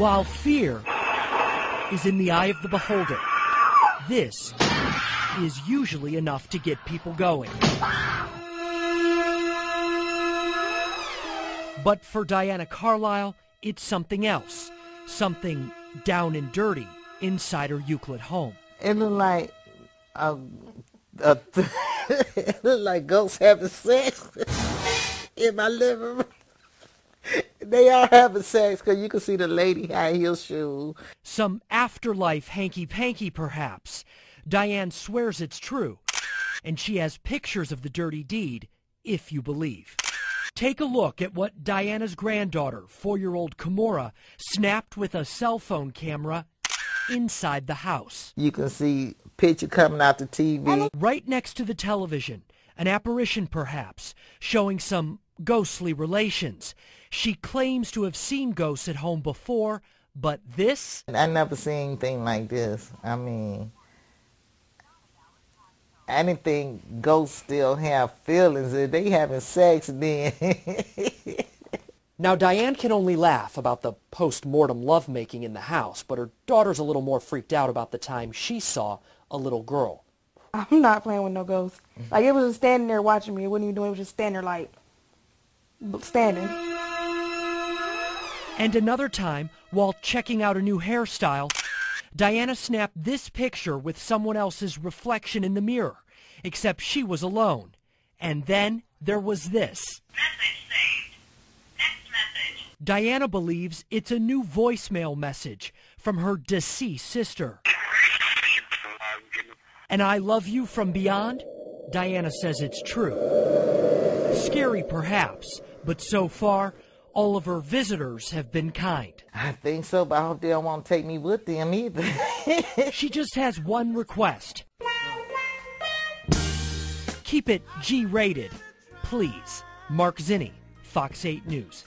While fear is in the eye of the beholder, this is usually enough to get people going. But for Diana Carlisle, it's something else. Something down and dirty inside her Euclid home. It looked like um, a, a it looked like ghosts having sex in my living room. They are having sex because you can see the lady high heel shoe. Some afterlife hanky panky, perhaps. Diane swears it's true, and she has pictures of the dirty deed, if you believe. Take a look at what Diana's granddaughter, four year old Kimora, snapped with a cell phone camera inside the house. You can see picture coming out the TV. Right next to the television, an apparition perhaps, showing some ghostly relations. She claims to have seen ghosts at home before, but this? I never seen anything like this. I mean, I didn't think ghosts still have feelings. If they having sex, then. now, Diane can only laugh about the post-mortem lovemaking in the house, but her daughter's a little more freaked out about the time she saw a little girl. I'm not playing with no ghosts. Like, it was just standing there watching me. It wasn't even doing it. It was just standing there, like, standing. And another time, while checking out a new hairstyle, Diana snapped this picture with someone else's reflection in the mirror, except she was alone. And then there was this. Message saved. Next message. Diana believes it's a new voicemail message from her deceased sister. And I love you from beyond? Diana says it's true. Scary perhaps, but so far, all of her visitors have been kind. I think so, but I hope they don't want to take me with them either. she just has one request. Keep it G-rated, please. Mark Zinni, Fox 8 News.